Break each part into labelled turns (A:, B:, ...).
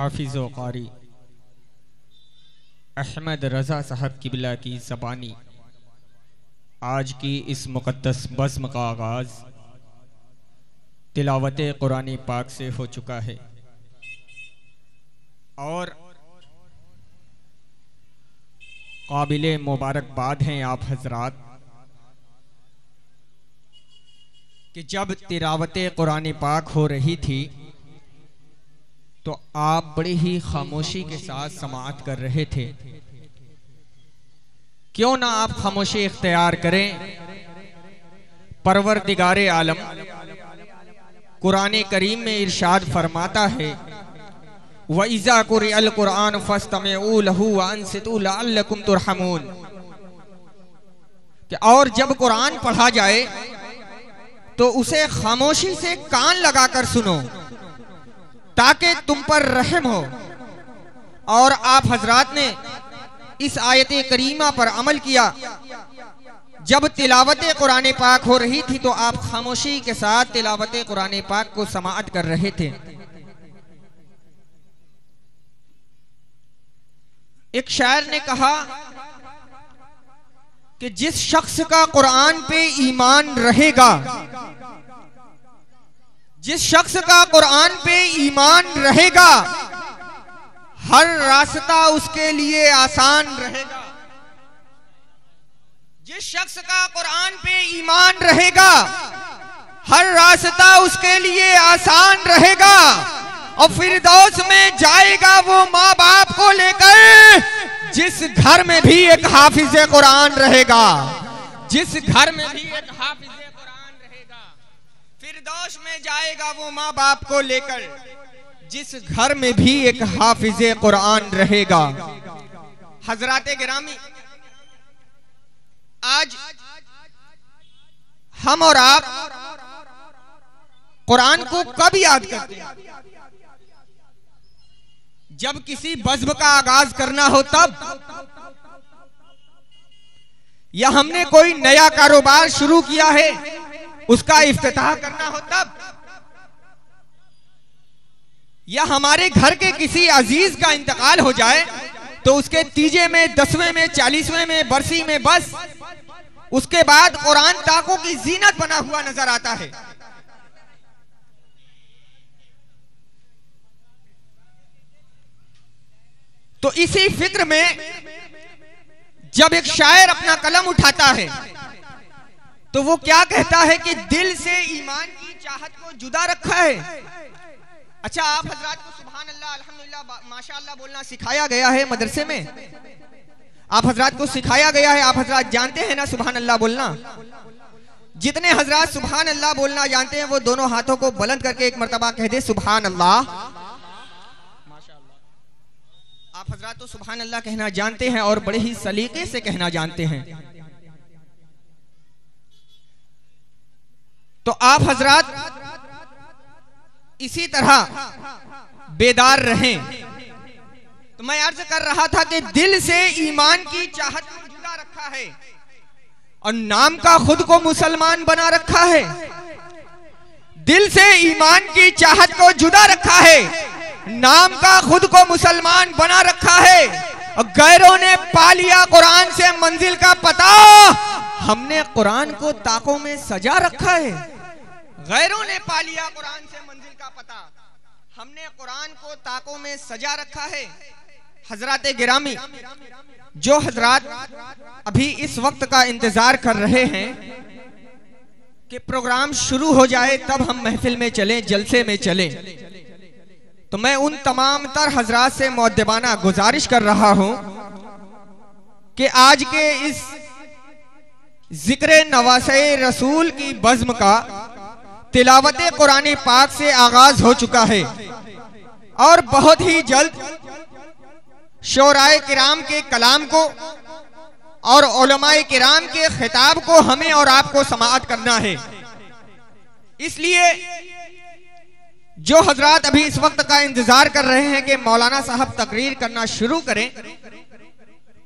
A: حافظ و قاری۔ احمد رضا صاحب قبلہ کی زبانی۔ آج کی اس مقدس بزم کا آغاز تلاوت قرآن پاک سے ہو چکا ہے۔ اور قابل مبارکباد ہیں آپ حضرات، کہ جب تلاوت قرآن پاک ہو رہی تھی تو آپ بڑی ہی خاموشی کے ساتھ سماعت کر رہے تھے۔ کیوں نہ آپ خاموشی اختیار کریں۔ پروردگار عالم، قرآن کریم میں ارشاد فرماتا ہے، وَإِذَا قُرِئَ الْقُرْآنُ فَاسْتَمِعُوا لَهُ وَأَنْسِتُوا لَعَلَّكُمْ تُرْحَمُونَ۔ کہ اور جب قرآن پڑھا جائے تو اسے خاموشی سے کان لگا کر سنو۔ تاکہ تم پر رحم ہو۔ اور آپ حضرات نے اس آیت کریمہ پر عمل کیا۔ جب تلاوت قرآن پاک ہو رہی تھی تو آپ خاموشی کے ساتھ تلاوت قرآن پاک کو سماعت کر رہے تھے۔ ایک شاعر نے کہا کہ جس شخص کا قرآن پہ ایمان رہے گا جس شخص کا قرآن پہ ایمان رہے گا، ہر راستہ اس کے لیے آسان رہے گا۔ جس شخص کا قرآن پہ ایمان رہے گا، ہر راستہ اس کے لیے آسان رہے گا۔ اور فردوس میں جائے گا وہ ماں باپ کو لے کر، جس گھر میں بھی ایک حافظ قرآن رہے گا۔ جس گھر میں بھی ایک حافظ فردوس میں جائے گا وہ ماں باپ کو لے کر۔ جس گھر میں بھی ایک حافظ قرآن رہے گا۔ حضرات گرامی، آج ہم اور آپ قرآن کو کب یاد کرتے ہیں؟ جب کسی بزم کا آغاز کرنا ہو تب۔ یا ہم نے کوئی نیا کاروبار شروع کیا ہے؟ اس کا افتتاح کرنا ہو تب۔ یا ہمارے گھر کے کسی عزیز کا انتقال ہو جائے، تو اس کے تیجے میں، دسویں میں، چالیسویں میں، برسی میں، بس۔ اس کے بعد قرآن تاکوں کی زینت بنا ہوا نظر آتا ہے۔ تو اسی فکر میں، جب ایک شاعر اپنا قلم اٹھاتا ہے تو وہ کیا کہتا ہے کہ دل سے ایمان کی چاہت کو جدا رکھا ہے؟ اچھا آپ حضرات کو سبحان اللہ الحمدللہ ماشاءاللہ بولنا سکھایا گیا ہے مدرسے میں۔ آپ حضرات کو سکھایا گیا ہے، آپ حضرات جانتے ہیں نا سبحان اللہ بولنا؟ جتنے حضرات سبحان اللہ بولنا جانتے ہیں، وہ دونوں ہاتھوں کو بلند کر کے ایک مرتبہ کہہ دے سبحان اللہ آپ حضرات تو سبحان اللہ کہنا جانتے ہیں اور بڑے ہی سلیقے سے کہنا جانتے ہیں۔ تو آپ حضرات اسی طرح بیدار رہیں۔ تو میں عرض کر رہا تھا کہ دل سے ایمان کی چاہت کو جدا رکھا ہے اور نام کا خود کو مسلمان بنا رکھا ہے۔ دل سے ایمان کی چاہت کو جدا رکھا ہے۔ نام کا خود کو مسلمان بنا رکھا ہے۔ اور غیروں نے پا لیا قرآن سے منزل کا پتا۔ ہم نے قرآن کو تاکوں میں سجا رکھا ہے۔ غیروں نے پا لیا قرآن سے منزل کا پتا۔ ہم نے قرآن کو تاکوں میں سجا رکھا ہے۔ حضرات گرامی، جو حضرات ابھی اس وقت کا انتظار کر رہے ہیں کہ پروگرام شروع ہو جائے، تب ہم محفل میں چلیں، جلسے میں چلیں۔ تو میں ان تمام تر حضرات سے معدبانہ گزارش کر رہا ہوں کہ آج کے اس ذکر نواس رسول کی بزم کا تلاوت قرآن پاک سے آغاز ہو چکا ہے۔ اور بہت ہی جلد شورائے کرام کے کلام کو اور علماء کرام کے خطاب کو ہمیں اور آپ کو سماعت کرنا ہے۔ اس لیے جو حضرات ابھی اس وقت کا انتظار کر رہے ہیں کہ مولانا صاحب تقریر کرنا شروع کریں،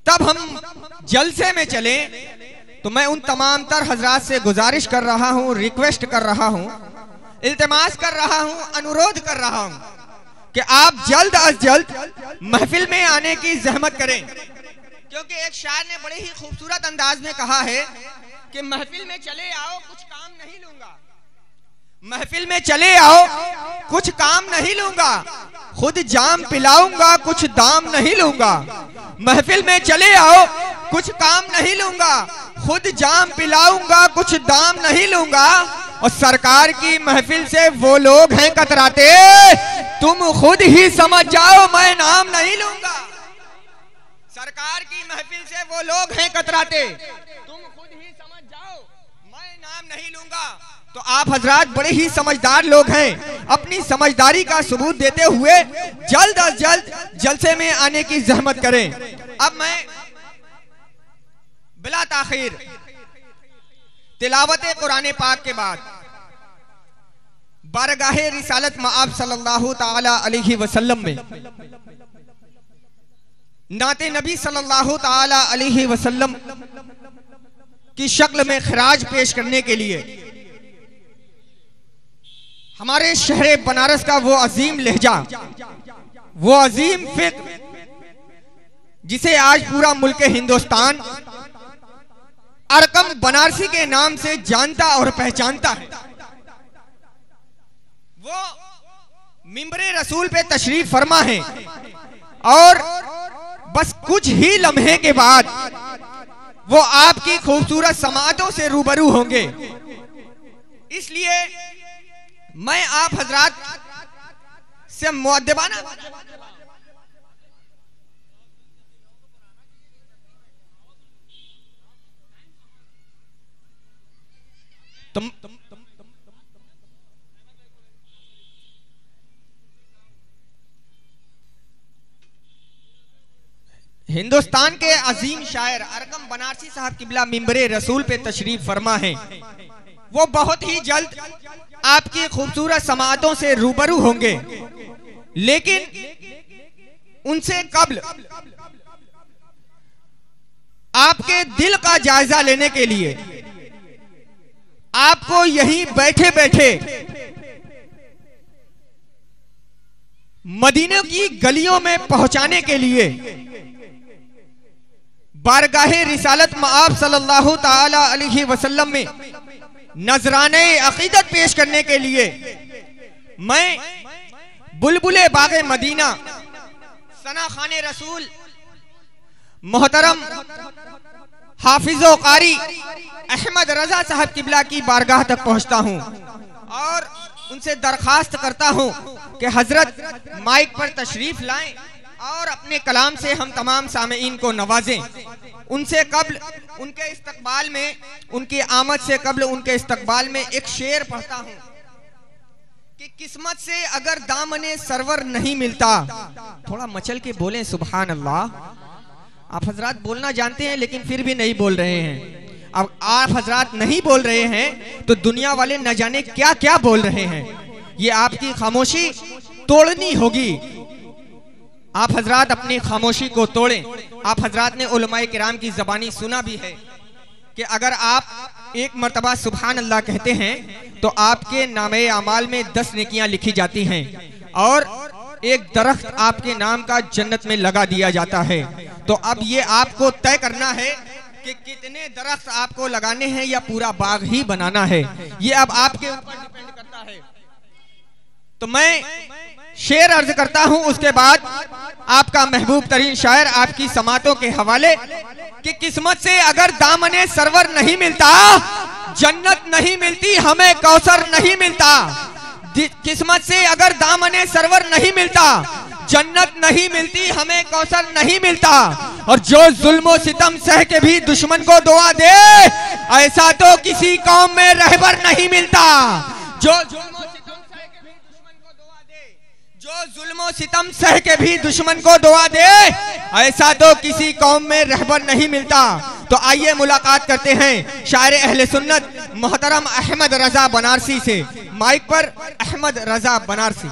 A: تب ہم جلسے میں چلیں۔ تو میں ان تمام تر حضرات سے گزارش کر رہا ہوں ریکویسٹ کر رہا ہوں، التماس کر رہا ہوں انورودھ کر رہا ہوں کہ آپ جلد از جلد محفل میں آنے کی زحمت کریں۔ کیونکہ ایک شاعر نے بڑے ہی خوبصورت انداز میں کہا ہے کہ محفل میں چلے آؤ، کچھ کام نہیں لوں گا۔ محفل میں چلے آؤ، کچھ کام نہیں لوں گا۔ خود جام پلاؤں گا، کچھ دام نہیں لوں گا۔ محفل میں چلے آؤ، کچھ کام نہیں لوں گا۔ خود جام پلاؤں گا، کچھ دام نہیں لوں گا۔ اور سرکار کی محفل سے وہ لوگ ہیں کتراتے۔ تم خود ہی سمجھ جاؤ، میں نام نہیں لوں گا۔ سرکار کی محفل سے وہ لوگ ہیں کتراتے۔ تم خود ہی سمجھ جاؤ، میں نام نہیں لوں گا۔ تو آپ حضرات بڑے ہی سمجھدار لوگ ہیں۔ اپنی سمجھداری کا ثبوت دیتے ہوئے جلد از جلد جلسے میں آنے کی زحمت کریں۔ اب میں بلا تاخیر۔ تلاوت قرآن پاک کے بعد۔ بارگاہ رسالت معاب صلی اللہ تعالی علیہ وسلم میں۔ نعت نبی صلی اللہ تعالی علیہ وسلم کی شکل میں خراج پیش کرنے کے لیے۔ ہمارے شہر بنارس کا وہ عظیم لہجہ، وہ عظیم فکر جسے آج پورا ملک ہندوستان ارکم بنارسی کے نام سے جانتا اور پہچانتا ہے۔ وہ ممبر رسول پہ تشریف فرما ہے۔ اور بس کچھ ہی لمحے کے بعد وہ آپ کی خوبصورت سماعتوں سے روبرو ہوں گے۔ اس لیے میں آپ حضرات سے معدبانہ تم ہندوستان کے عظیم شاعر ارکم بنارسی صاحب قبلہ ممبر رسول پہ تشریف فرما ہے۔ وہ بہت ہی جلد آپ کی خوبصورت سماعتوں سے روبرو ہوں گے۔ لیکن ان سے قبل آپ کے دل کا جائزہ لینے کے لیے آپ کو یہی بیٹھے بیٹھے مدینہ کی گلیوں میں پہنچانے کے لیے بارگاہ رسالت معاب صلی اللہ تعالی علیہ وسلم میں نظرانہ عقیدت پیش کرنے کے لیے میں بلبل باغ مدینہ، سنا خان رسول، محترم حافظ و قاری احمد رضا صاحب قبلہ کی بارگاہ تک پہنچتا ہوں اور ان سے درخواست کرتا ہوں کہ حضرت مائک پر تشریف لائیں اور اپنے کلام سے ہم تمام سامعین کو نوازیں۔ ان سے قبل ان کے استقبال میں، ان کی آمد سے قبل ان کے استقبال میں ایک شعر پڑھتا ہوں۔ کہ قسمت سے اگر دامن سرور نہیں ملتا۔ تھوڑا مچل کے بولیں سبحان اللہ۔ آپ حضرات بولنا جانتے ہیں لیکن پھر بھی نہیں بول رہے ہیں۔ اب آپ حضرات نہیں بول رہے ہیں تو دنیا والے نہ جانے کیا کیا بول رہے ہیں۔ یہ آپ کی خاموشی توڑنی ہوگی۔ آپ حضرات اپنی خاموشی کو توڑیں۔ آپ حضرات نے علماء کرام کی زبانی سنا بھی ہے کہ اگر آپ ایک مرتبہ سبحان اللہ کہتے ہیں تو آپ کے نام اعمال میں دس نکیاں لکھی جاتی ہیں اور ایک درخت آپ کے نام کا جنت میں لگا دیا جاتا ہے۔ تو اب یہ آپ کو طے کرنا ہے کہ کتنے درخت آپ کو لگانے ہیں یا پورا باغ ہی بنانا ہے۔ یہ اب آپ کے اوپر ڈیپینڈ کرتا ہے۔ تو میں شیر عرض کرتا ہوں۔ اس کے بعد آپ کا محبوب ترین شاعر آپ کی سماعتوں کے حوالے کہ قسمت سے اگر دامن سرور نہیں ملتا، جنت نہیں ملتی، ہمیں کوثر نہیں ملتا۔ قسمت سے اگر دامن سرور نہیں ملتا جنت نہیں ملتی، ہمیں کوثر نہیں ملتا۔ اور جو ظلم و ستم سہ کے بھی دشمن کو دعا دے، ایسا تو کسی قوم میں رہبر نہیں ملتا۔ جو ظلم و ستم سہ کے بھی دشمن کو دعا دے، جو ظلم و ستم سہ کے بھی دشمن کو دعا دے، ایسا تو کسی قوم میں رہبر نہیں ملتا۔ تو آئیے ملاقات کرتے ہیں شاعر اہل سنت محترم احمد رضا بنارسی سے۔ مائک پر احمد رضا بنارسی۔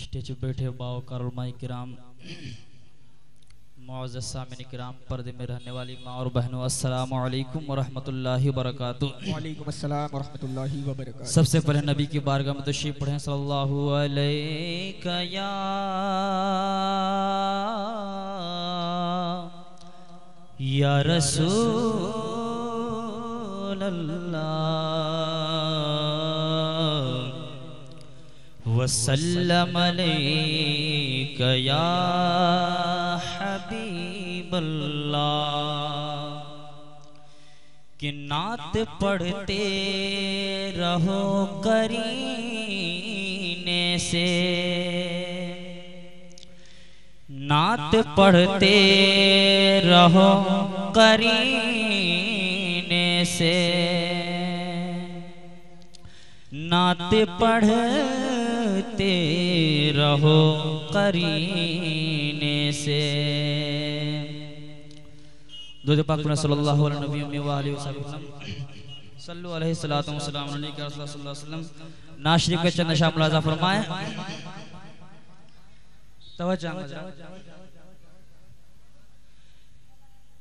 B: اسٹیج پہ بیٹھے باؤ کارلمائی کرام معزز سامن کرام پردے میں رہنے والی ماں اور بہنوں السلام علیکم ورحمۃ اللہ وبرکاتہ۔
A: وعلیکم السلام ورحمۃ اللہ وبرکاتہ۔
B: سب سے پہلے نبی کی بارگاہ میں تشریف پڑھیں۔ صلی اللہ علیہ یا یا رسول اللہ۔ وسلم علیک یا حبیب اللہ۔ کہ نعت پڑھتے رہو کرینے سے۔ نعت پڑھتے رہو کرینے سے۔ نعت پڑھتے رہو کرینے سے۔ دود پاک صلی اللہ علیہ نبی امی وآلہ وسلم صلو علیہ السلام والسلام علیہ رسول اللہ صلی اللہ علیہ وسلم۔ ناشری کے چند نشاہ ملازہ فرمائے توجہ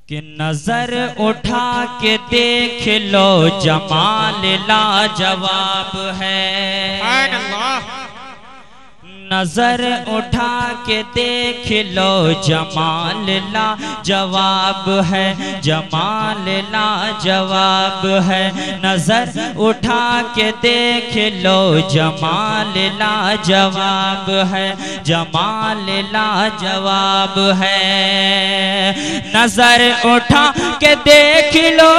B: کہ نظر اٹھا کے دیکھ لو، جمال لا جواب ہے۔
A: سبحان اللہ۔
B: نظر اٹھا کے دیکھ لو جمال لا، جواب ہے، جمال لا، جواب ہے۔ نظر اٹھا کے دیکھ لو جمال لا، جواب ہے۔ جمال لا، جواب ہے۔ نظر اٹھا کے دیکھ لو۔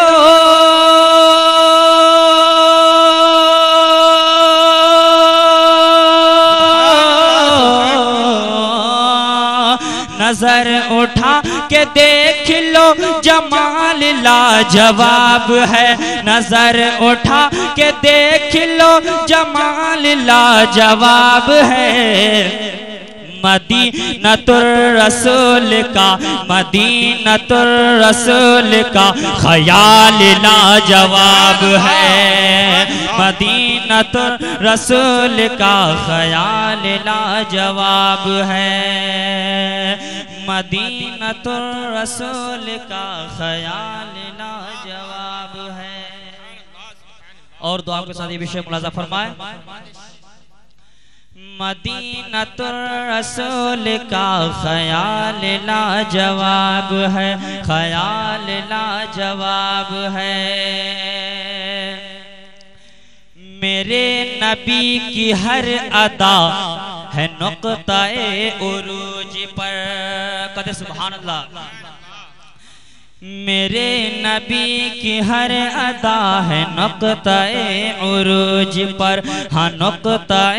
B: کے دیکھ لو، جمال لا جواب ہے۔ نظر اٹھا کے دیکھ لو، جمال لا جواب ہے۔ مدینہ الرسول کا مدینہ الرسول کا خیال لا جواب ہے۔ مدینہ الرسول کا خیال لا جواب ہے۔ مدینہ الرسول کا خیال لا جواب ہے۔ اور دعا کے ساتھ یہ بشے ملازہ فرمائے مدینہ الرسول کا خیال لا جواب ہے۔ خیال لا جواب ہے۔ میرے نبی کی ہر ادا ہے نقطہ عروج پر۔ قد سبحان اللہ۔ میرے نبی کی ہر ادا ہے نقطہ عروج پر۔ ہاں نقطہ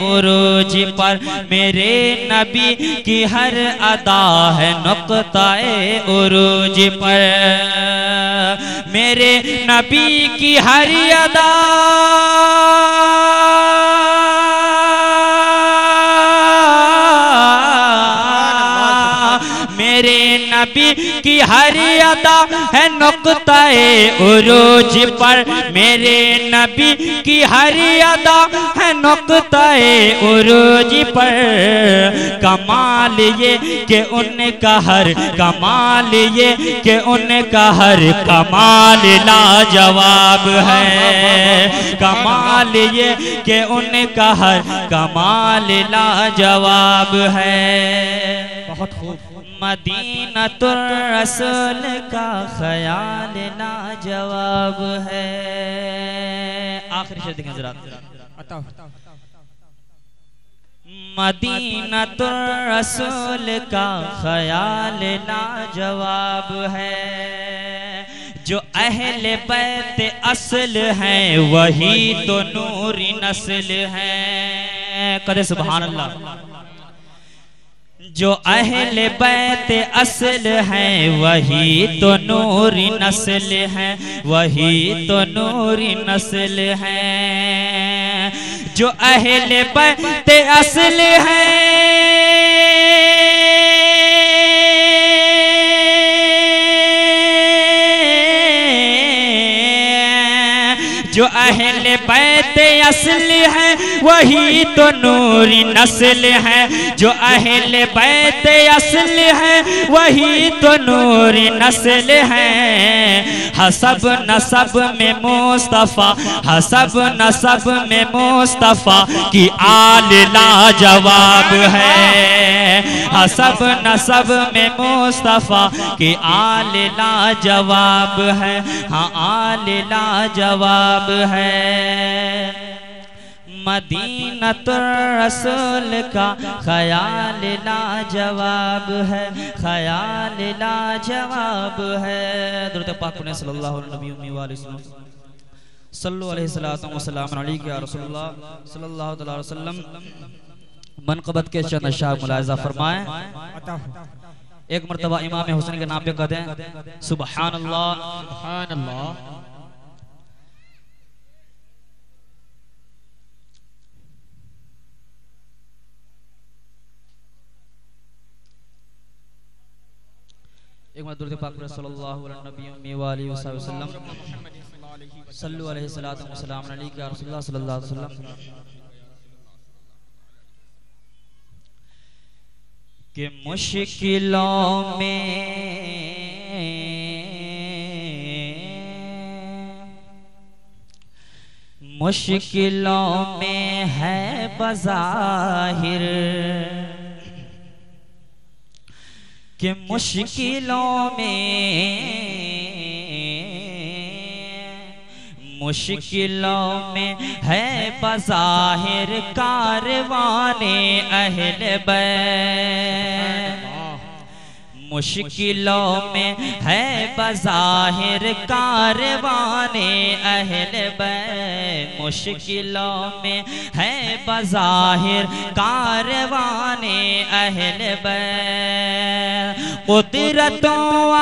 B: عروج پر۔ میرے نبی کی ہر ادا ہے نقطہ عروج پر۔ میرے نبی کی ہر ادا۔ نبی کی ہر ادا ہے نقطہ عروج پر۔ میرے نبی کی ہر ادا ہے نقطہ عروج پر۔ کمال یہ کہ ان کا ہر کمال یہ کہ ان کا ہر کمال لا جواب ہے۔ کمال یہ کہ ان کا ہر کمال لا جواب ہے۔
A: بہت خوب۔
B: مدینہ الرسول کا خیال لا جواب ہے۔ آخری شرط دیکھیں حضرات۔
A: عطا
B: مدینہ الرسول کا خیال لا جواب ہے۔ جو اہل بیت اصل ہیں، وہی تو نوری نسل ہیں۔ قدر سبحان اللہ۔ جو اہل بیت اصل ہیں، وہی تو نوری نسل ہیں، وہی تو نوری نسل ہیں۔ جو اہل بیت اصل ہیں۔ جو اہل بیت اصل ہے، وہی تو نوری نسل ہے۔ جو اہل بیت اصل ہے، وہی تو نوری نسل ہے۔ حسب نصب میں مصطفیٰ، حسب نصب میں مصطفیٰ کی آل لا جواب ہے۔ حسب نصب میں مصطفیٰ کی آل لا جواب ہے۔ ہاں آل لا جواب ہے۔ مدینہ الرسول کا خیال لا جواب ہے، خیال لا جواب ہے۔ درود پاک پڑھیں صلی اللہ علیہ وسلم صلو علیہ السلام علیکہ یا رسول اللہ صلی اللہ علیہ وسلم۔ منقبت کے چند شاہ ملاحظہ فرمائیں۔ ایک مرتبہ امام حسن کے نام پہ کہتے ہیں سبحان اللہ۔
A: سبحان اللہ۔
B: ایک مرتبہ درود پاک صلی اللہ علیہ وآلہ وسلم. صلو علیہ السلام علیکہ یا رسول اللہ صلی اللہ علیہ وسلم. کہ مشکلوں میں مشکلوں میں ہے بظاہر کہ مشکلوں میں مشکلوں میں ہے بظاہر کاروان اہل بیت۔ مشکلوں میں ہے بظاہر کاروان اہل بیت۔ مشکلوں میں ہے بظاہر کاروان اہل بیت۔ قدرتوں قدرتوں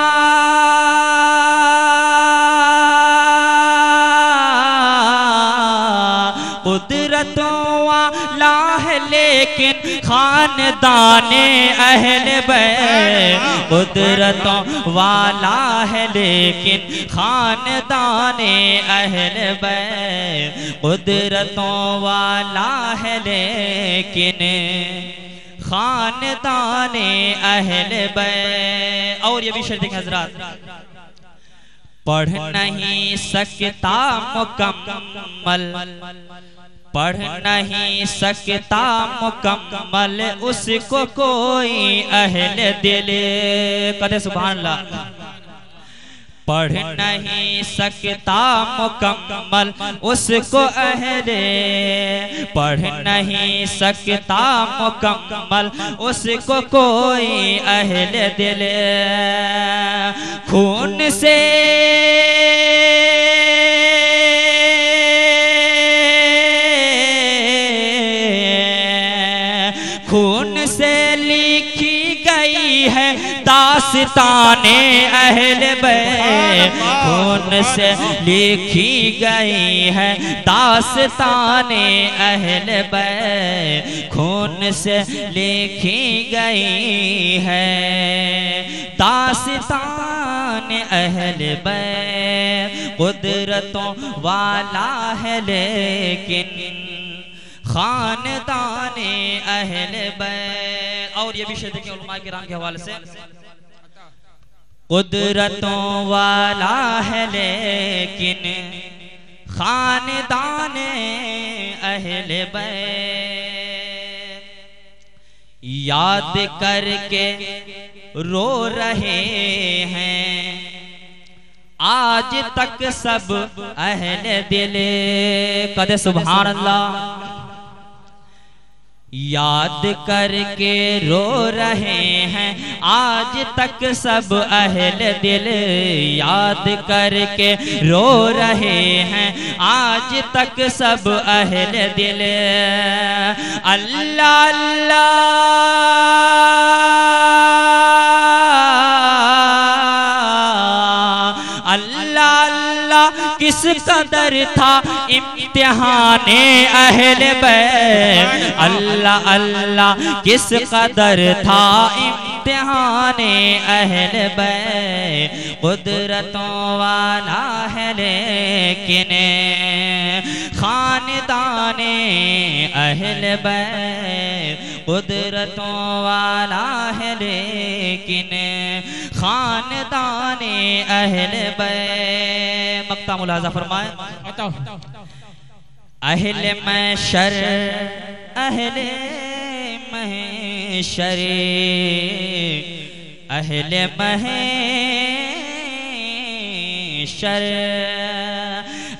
B: لیکن خاندان اہل بیت، قدرتوں والا ہے لیکن خاندان اہل بیت، قدرتوں والا ہے لیکن خاندان اہل بیت۔ اور یہ بھی شرط حضرات، پڑھ نہیں سکتا مکمل۔ پڑھ نہیں سکتا مکمل اس کو کوئی اہل دل۔ کہتے سبحان اللہ۔ پڑھ نہیں سکتا مکمل اس کو اہل۔ پڑھ نہیں سکتا مکمل اس کو کوئی اہل دل۔ خون سے داستان اہل بیت خون سے لکھی گئی ہے داستان اہل بیت خون سے لکھی گئی ہے داستان اہل بیت قدرتوں والا ہے لیکن خاندان اہل بیت اور یہ بھی شہد کے علماء کرام کے حوالے سے قدرتوں والا ہے لیکن خاندان اہل بیت یاد کر کے رو رہے ہیں۔ آج تک سب اہل دل۔ قد سبحان اللہ۔ یاد کر کے رو رہے ہیں۔ آج تک سب اہل دل یاد کر کے رو رہے ہیں۔ آج تک سب اہل دل۔ اللہ اللہ۔ اللہ کس قدر تھا، امتحان اہل بیت۔ اللہ اللہ، کس قدر تھا امتحان اہل بے قدرتوں والا ہے لیکن خاندان اہل بے قدرتوں والا ہے لیکن خاندان اہل بے مقتہ ملازہ فرمائے اہل محشر اہل محشر۔ اہل محشر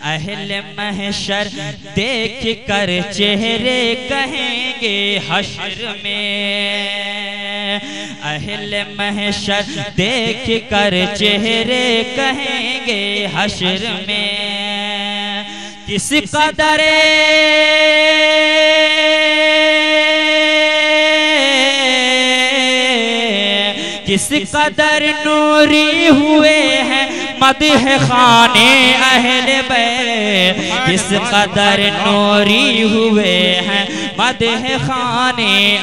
B: اہل محشر۔ دیکھ کر چہرے کہیں گے حشر میں۔ اہل محشر دیکھ کر چہرے کہیں گے حشر میں۔ کس قدر کس قدر نوری ہوئے ہیں مدح خانے اہل بے کس قدر نوری ہوئے ہیں مدح خانے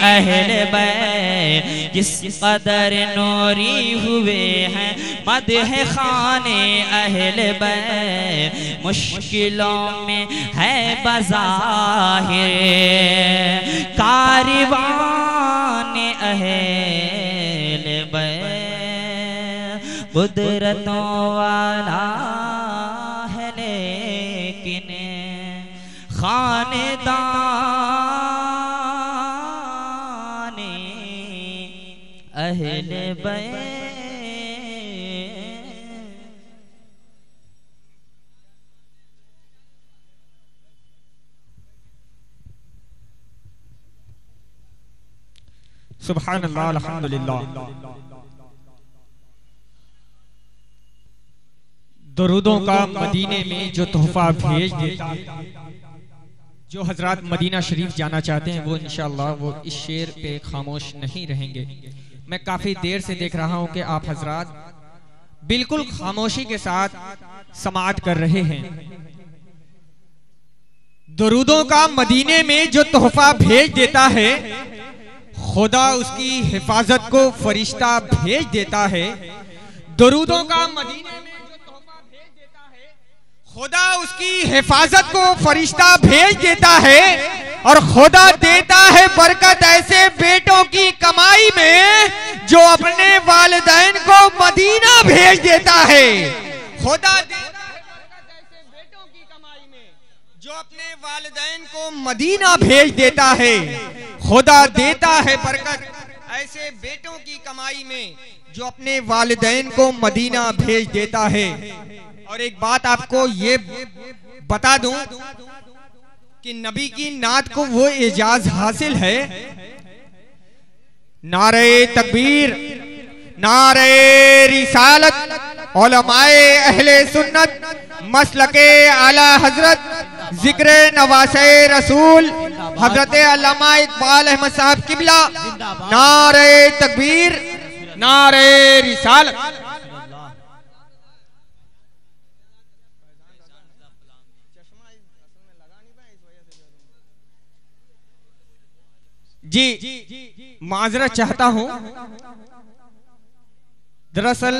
B: اہل بے کس قدر نوری ہوئے ہیں، مدح خانے اہل بے مشکلوں میں ہے بظاہر، کاروان اہل بے قدرتوں والا ہے لیکن خاندان اہل بے
A: سبحان اللہ الحمدللہ۔ درودوں کا مدینے میں جو تحفہ بھیج دیتا جو حضرات مدینہ شریف جانا چاہتے ہیں وہ انشاءاللہ وہ اس شیر پہ خاموش نہیں رہیں گے۔ میں کافی دیر سے دیکھ رہا ہوں کہ آپ حضرات بالکل خاموشی کے ساتھ سماعت کر رہے ہیں۔ درودوں کا مدینے میں جو تحفہ بھیج دیتا ہے، خدا اس کی حفاظت کو فرشتہ بھیج دیتا ہے۔ درودوں کا مدینے میں خدا اس کی حفاظت کو فرشتہ بھیج دیتا ہے اور خدا دیتا ہے برکت ایسے بیٹوں کی کمائی میں جو اپنے والدین کو مدینہ بھیج دیتا ہے۔ خدا دیتا برکت ایسے بیٹوں کی کمائی میں جو اپنے والدین کو مدینہ بھیج دیتا ہے۔ خدا دیتا ہے برکت ایسے بیٹوں کی کمائی میں جو اپنے والدین کو مدینہ بھیج دیتا ہے۔ اور ایک بات آپ کو یہ بتا دوں کہ نبی کی نعت کو وہ اعجاز حاصل ہے۔ نعرہ تکبیر، نعرہ رسالت، علماء اہل سنت، مسلک اعلی حضرت، ذکر نواس رسول، حضرت علامہ اقبال احمد صاحب قبلہ، نعرہ تکبیر، نعرہ رسالت۔ جی معذرت چاہتا ہوں۔ دراصل،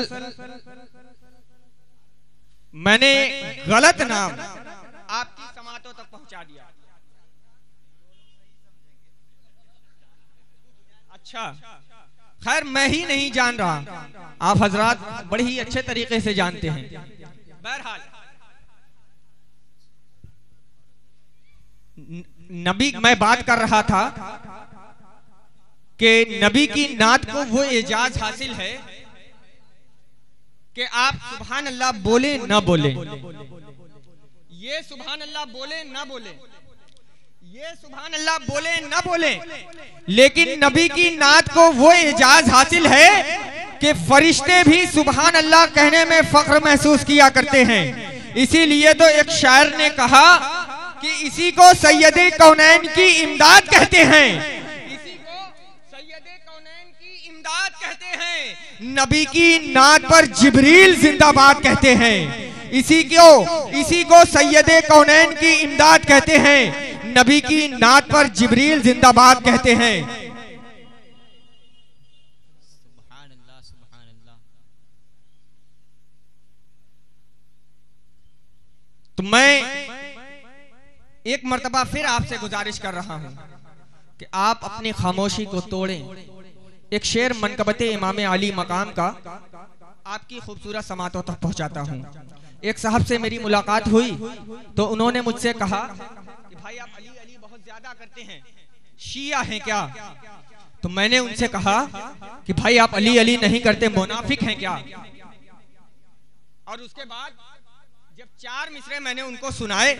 A: میں نے غلط نام آپ کی سماعتوں تک پہنچا دیا۔ اچھا خیر، میں ہی نہیں جان رہا۔ آپ حضرات بڑے ہی اچھے طریقے سے جانتے ہیں۔ بہرحال نبی، میں بات کر رہا تھا۔ کہ نبی کی نعت کو وہ اعجاز حاصل ہے کہ آپ سبحان اللہ بولے نہ بولے یہ سبحان اللہ بولے نہ بولے یہ سبحان اللہ بولے نہ بولے لیکن نبی کی نعت کو وہ اعجاز حاصل ہے کہ فرشتے بھی سبحان اللہ کہنے میں فخر محسوس کیا کرتے ہیں۔ اسی لیے تو ایک شاعر نے کہا کہ اسی کو سید کونین کی امداد کہتے ہیں۔ نبی کی نعت پر جبریل زندہ باد کہتے ہیں۔ اسی کو اسی کو سید کونین کی امداد کہتے ہیں۔ نبی کی نعت پر جبریل زندہ باد کہتے ہیں۔ تو میں ایک مرتبہ پھر آپ سے گزارش کر رہا ہوں کہ آپ اپنی خاموشی کو توڑیں۔ ایک شیر منقبت امام علی مقام کا آپ کی خوبصورت سماعتوں تک پہنچاتا ہوں۔ ایک صاحب سے میری ملاقات ہوئی تو انہوں نے مجھ سے کہا کہ بھائی آپ علی علی بہت زیادہ کرتے ہیں۔ شیعہ ہیں کیا؟ تو میں نے ان سے کہا کہ بھائی آپ علی علی نہیں کرتے، منافق ہیں کیا؟ اور اس کے بعد چار مصرے میں نے ان کو سنائے،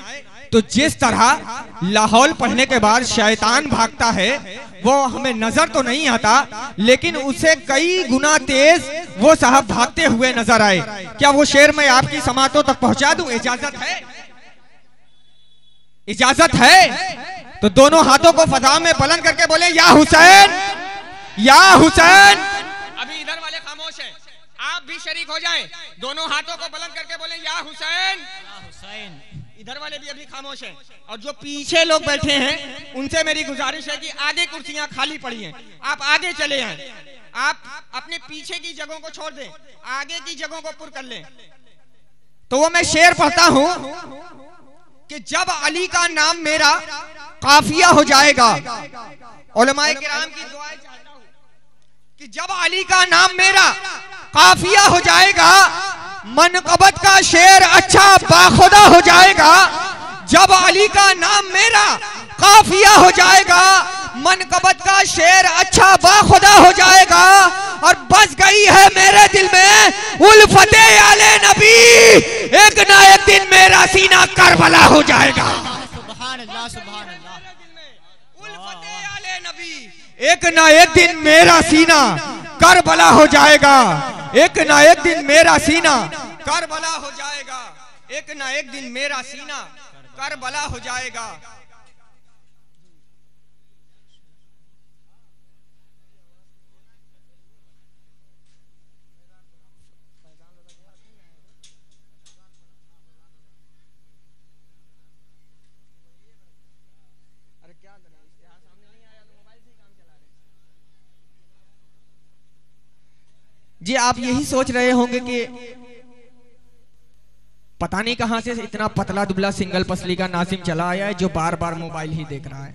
A: تو جس طرح لاہور پڑھنے کے بعد شیطان بھاگتا ہے، وہ ہمیں نظر تو نہیں آتا، لیکن اسے کئی گنا تیز وہ صاحب بھاگتے ہوئے نظر آئے۔ کیا وہ شیر میں آپ کی سماعتوں تک پہنچا دوں؟ اجازت ہے؟ اجازت ہے؟ تو دونوں ہاتھوں کو فضا میں بلند کر کے بولے، یا حسین یا حسین ابھی ادھر والے خاموش ہیں آپ بھی شریک ہو جائیں۔ دونوں ہاتھوں کو بلند کر کے بولیں یا حسین۔ ادھر والے بھی ابھی خاموش ہیں۔ اور جو پیچھے لوگ بیٹھے ہیں ان سے میری گزارش ہے کہ آگے کرسیاں خالی پڑی ہیں۔ آپ آگے چلے ہیں آپ اپنے پیچھے کی جگہوں کو چھوڑ دیں۔ آگے کی جگہوں کو پر کر لیں۔ تو وہ میں شیر پڑھتا ہوں کہ جب علی کا نام میرا قافیہ ہو جائے گا۔ علماء کرام کی دعائیں چاہتا ہوں کہ جب علی کا نام میرا قافیہ ہو جائے گا، منقبت کا شیر اچھا باخدا ہو جائے گا، جب علی کا نام میرا قافیہ ہو جائے گا، منقبت کا شیر اچھا باخدا ہو جائے گا، اور بس گئی ہے میرے دل میں الفت علی نبی، ایک نہ ایک دن میرا سینہ کربلا ہو جائے گا۔
C: سبحان اللہ سبحان اللہ۔
A: ایک نہ ایک دن میرا سینہ کربلا ہو جائے گا۔ ایک نہ ایک دن میرا سینہ کربلا ہو جائے گا۔ ایک نہ ایک دن میرا سینہ کربلا ہو جائے گا۔ جی آپ یہی سوچ رہے ہوں گے کہ پتہ نہیں کہاں سے اتنا پتلا دبلا سنگل پسلی کا ناظم چلا آیا ہے جو بار بار موبائل ہی دیکھ رہا ہے۔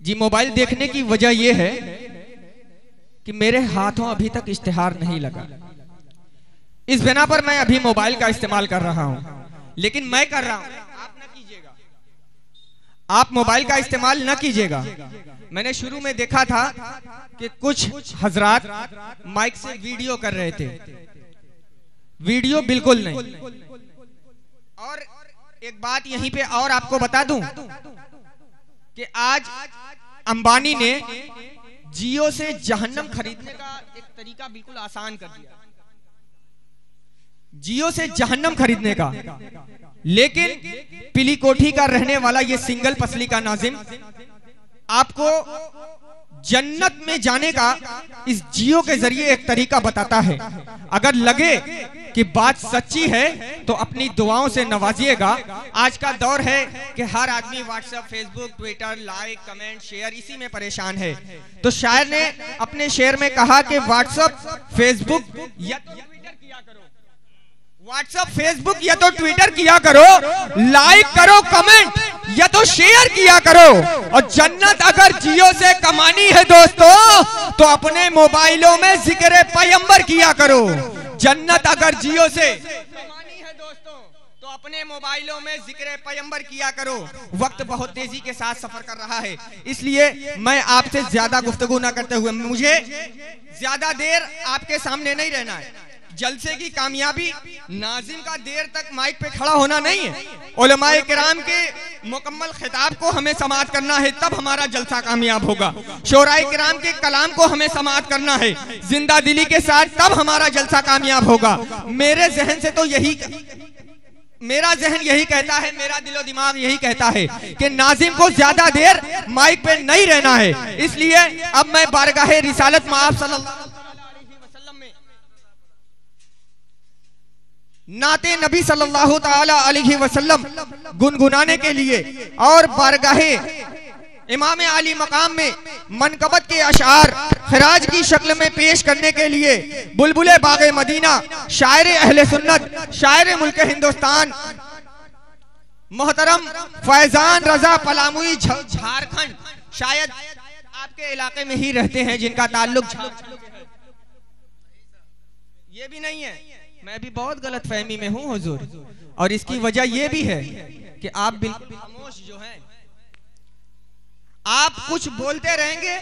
A: جی موبائل دیکھنے کی وجہ یہ ہے کہ میرے ہاتھوں ابھی تک اشتہار نہیں لگا۔ اس بنا پر میں ابھی موبائل کا استعمال کر رہا ہوں، لیکن میں کر رہا ہوں آپ نہ کیجیے گا آپ موبائل کا استعمال نہ کیجیے گا۔ میں نے شروع میں دیکھا تھا کہ کچھ حضرات مائک سے ویڈیو کر رہے تھے۔ ویڈیو بالکل نہیں۔ اور ایک بات یہیں پہ اور آپ کو بتا دوں کہ آج امبانی نے جیو سے جہنم خریدنے کا ایک طریقہ بالکل آسان کر دیا۔ جیو سے جہنم خریدنے کا۔ لیکن پلی کوٹھی کا رہنے والا یہ سنگل پسلی کا ناظم، آپ کو جنت میں جانے کا اس جیو کے ذریعے ایک طریقہ بتاتا ہے۔ اگر لگے کہ بات سچی ہے، تو اپنی دعاؤں سے نوازیے گا۔ آج کا دور ہے کہ ہر آدمی WhatsApp Facebook Twitter, like, comment, share, اسی میں پریشان ہے۔ تو شاعر نے اپنے شعر میں کہا کہ واٹس اپ فیس بک یا ٹویٹر کیا کرو۔ واٹس اپ فیس بک یا تو ٹویٹر کیا کرو لائک کرو کمنٹ یا تو شیئر کیا کرو. اور جنت اگر جیو سے کمانی ہے دوستو، تو اپنے موبائلوں میں ذکر پیمبر کیا کرو. جنت اگر جیو سے کمانی ہے دوستو، تو اپنے موبائلوں میں ذکر پیمبر کیا کرو. وقت بہت تیزی کے ساتھ سفر کر رہا ہے، اس لیے میں آپ سے زیادہ گفتگو نہ کرتے ہوئے، مجھے زیادہ دیر آپ کے سامنے نہیں رہنا ہے۔ جلسے کی کامیابی ناظم کا دیر تک مائک پہ کھڑا ہونا نہیں ہے۔ علماء کرام کے مکمل خطاب کو ہمیں سماعت کرنا ہے، تب ہمارا جلسہ کامیاب ہوگا۔ شورائے کرام کے کلام کو ہمیں سماعت کرنا ہے۔ زندہ دلی کے ساتھ تب ہمارا جلسہ کامیاب ہوگا۔ میرے ذہن سے تو یہی میرا ذہن یہی کہتا ہے، میرا دل و دماغ یہی کہتا ہے کہ ناظم کو زیادہ دیر مائک پہ نہیں رہنا ہے۔ اس لیے اب میں بارگاہ رسالت معاف صلی اللہ علیہ وسلم میں نعت نبی صلی اللہ تعالی علیہ وسلم گنگنانے کے لیے اور بارگاہ امام علی مقام میں منقبت کے اشعار خراج کی شکل میں پیش کرنے کے لیے بلبل باغ مدینہ، شاعر اہل سنت، شاعر ملک ہندوستان، محترم فیضان رضا پلاموی جھارکھنڈ، شاید آپ کے علاقے میں ہی رہتے ہیں جن کا تعلق یہ بھی نہیں ہے۔ میں بھی بہت غلط فہمی میں ہوں حضور۔ اور اس کی وجہ یہ بھی ہے کہ آپ بالکل خاموش جو ہیں۔ آپ کچھ بولتے رہیں گے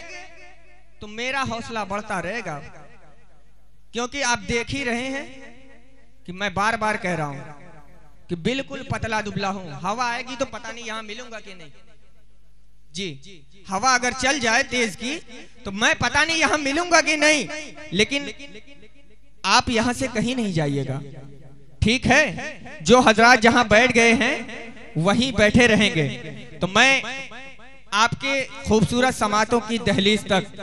A: تو میرا حوصلہ بڑھتا رہے گا۔ کیونکہ آپ دیکھ ہی رہے ہیں کہ میں بار بار کہہ رہا ہوں کہ بالکل پتلا دبلا ہوں۔ ہوا آئے گی تو پتہ نہیں یہاں ملوں گا کہ نہیں۔ جی ہوا اگر چل جائے تیز کی تو میں پتہ نہیں یہاں ملوں گا کہ نہیں لیکن آپ یہاں سے کہیں نہیں جائیے گا۔ ٹھیک ہے؟ جو حضرات جہاں بیٹھ گئے ہیں، وہیں بیٹھے رہیں گے۔ تو میں آپ کے خوبصورت سماعتوں کی دہلیز تک،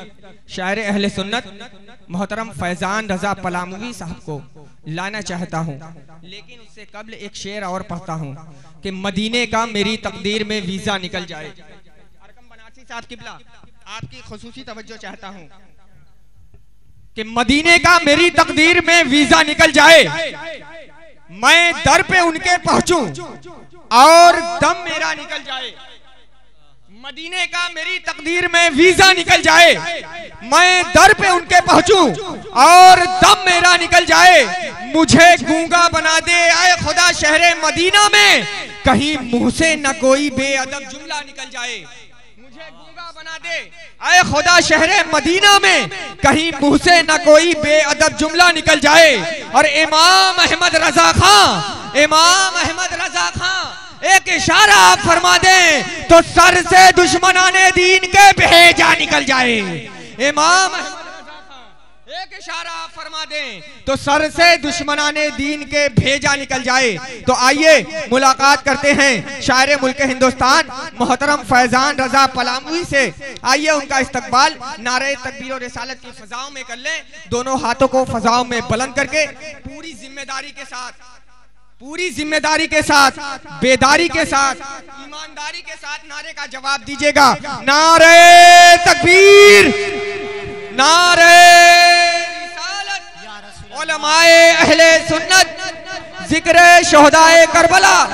A: شاعر اہل سنت محترم فیضان رضا پلاموی صاحب کو لانا چاہتا ہوں۔ لیکن اس سے قبل ایک شعر اور پڑھتا ہوں کہ مدینے کا میری تقدیر میں ویزا نکل جائے۔ ارکم بناسی صاحب قبلہ، آپ کی خصوصی توجہ چاہتا ہوں۔ کہ مدینے کا میری تقدیر میں ویزا نکل جائے، میں در پہ ان کے پہنچوں اور دم میرا نکل جائے۔ مدینے کا میری تقدیر میں ویزا نکل جائے، میں در پہ ان کے پہنچوں اور دم میرا نکل جائے۔ مجھے گونگا بنا دے، اے خدا شہر مدینہ میں، کہیں منہ سے نہ کوئی بے ادب جملہ نکل جائے مجھے گونگا بنا دے اے خدا شہر مدینہ میں، کہیں منہ سے نہ کوئی بے ادب جملہ نکل جائے۔ اور امام احمد رضا خان، امام احمد رضا خان، ایک اشارہ آپ فرما دیں تو سر سے دشمنان دین کے بھیجا نکل جائے۔ امام احمد ایک اشارہ فرما دیں۔ تو سر سے دشمنان دین کے بھیجا نکل جائے۔ تو آئیے ملاقات کرتے ہیں شاعر ملک ہندوستان محترم فیضان رضا پلاموی سے۔ آئیے ان کا استقبال، نعرہ تکبیر و رسالت کی فضاؤں میں کر لیں۔ دونوں ہاتھوں کو فضاؤں میں بلند کر کے پوری ذمہ داری کے ساتھ، پوری ذمہ داری کے ساتھ، بیداری کے ساتھ، ایمانداری کے ساتھ نعرے کا جواب دیجیے گا۔ نعرہ تکبیر۔ نعرہ رسالت، علماء اہل سنت، ذکر شہدائے کربلا،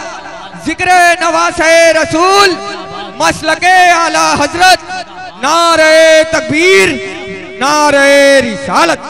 A: ذکر نواس رسول، مسلک اعلی حضرت، نعرہ تکبیر، نعرہ رسالت۔